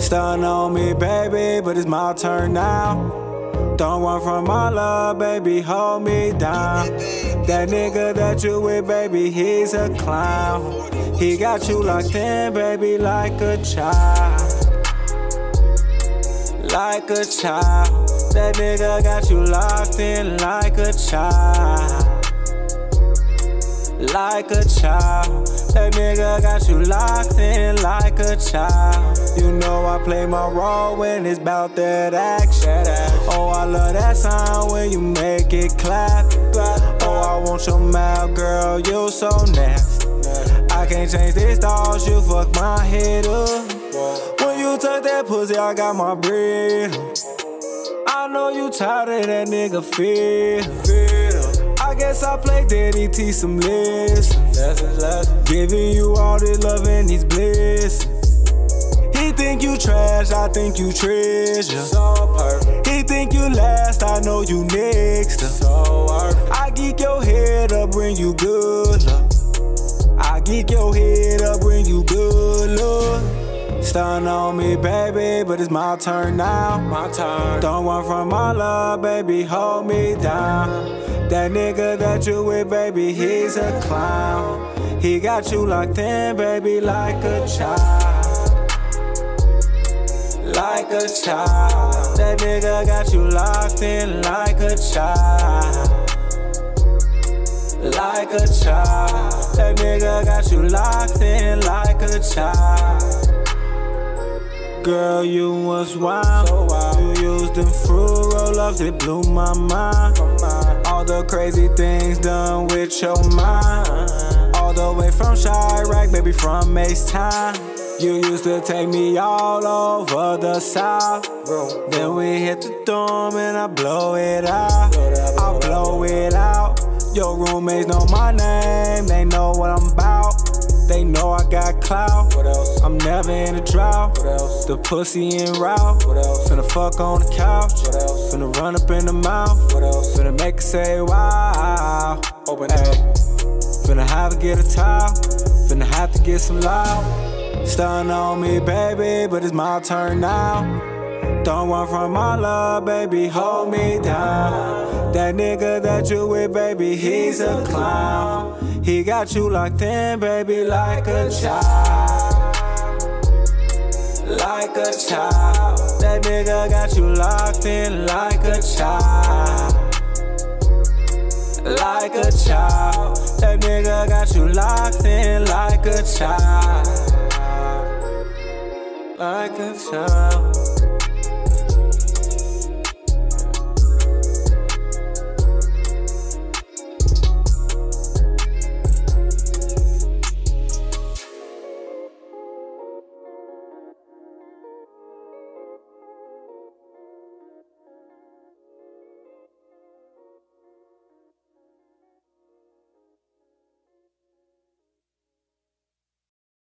Stun on me, baby, but it's my turn now. Don't run from my love, baby, hold me down. That nigga that you with, baby, he's a clown. He got you locked in, baby, like a child. Like a child. That nigga got you locked in like a child. Like a child. That nigga got you locked in like a child. You know I play my role when it's about that action. Oh, I love that sound when you make it clap. Oh, I want your mouth, girl, you so nasty. I can't change these thoughts, you fuck my head up. When you touch that pussy, I got my bread. I know you tired of that nigga. I guess I play Daddy T some lessons. Giving you all this love and these blessings. He think you trash, I think you treasure. So perfect. He think you last, I know you next. So perfect. I geek your head up, bring you good luck. I geek your head up, bring you good luck. Stun on me, baby, but it's my turn now. My turn. Don't run from my love, baby, hold me down. That nigga that you with, baby, he's a clown. He got you locked in, baby, like a child. Like a child. That nigga got you locked in like a child. Like a child. That nigga got you locked in like a child. Girl, you was wild. So wild. You used them fruit roll-ups, it blew my mind. All the crazy things done with your mind. All the way from Chiraq, baby, from Mace Time. You used to take me all over the south. Then we hit the dorm and I blow it out. I blow it out. Your roommates know my name, they know what I'm about. They know I got clout. I'm never in a drought. What else? The pussy in route. What else? Finna fuck on the couch. What else? Finna run up in the mouth. What else? Finna make her say wow. Open up. Finna have to get a towel. Finna have to get some loud. Stun on me, baby, but it's my turn now. Don't run from my love, baby, hold me down. That nigga that you with, baby, he's a clown. He got you locked in, baby, like a child. Like a child. That nigga got you locked in like a child. Like a child. That nigga got you locked in like a child. Like a child.